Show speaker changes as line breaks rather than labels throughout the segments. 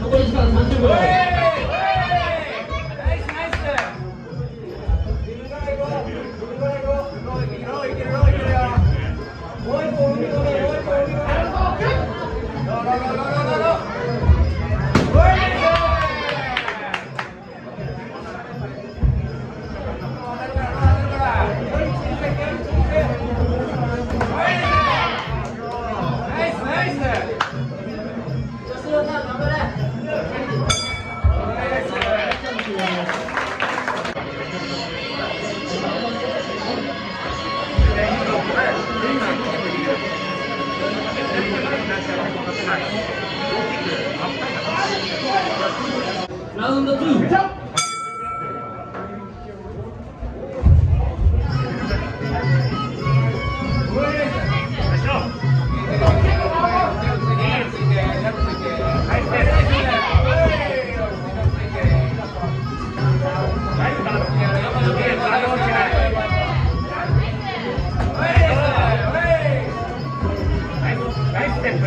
残り時間30秒。ラウンド2、ジャブ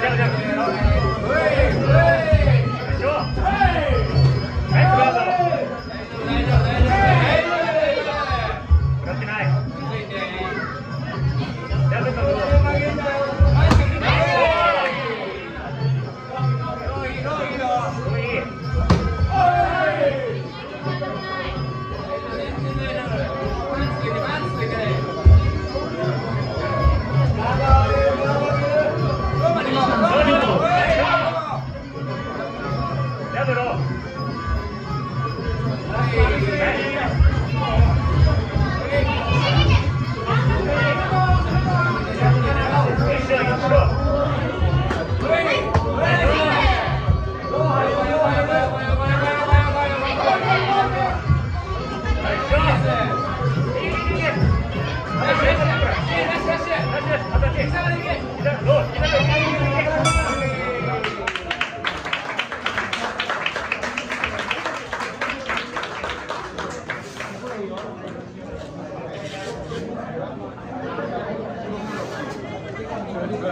ジャブジャブでの果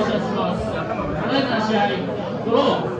お知らせします。ただいまの試合、ドロー。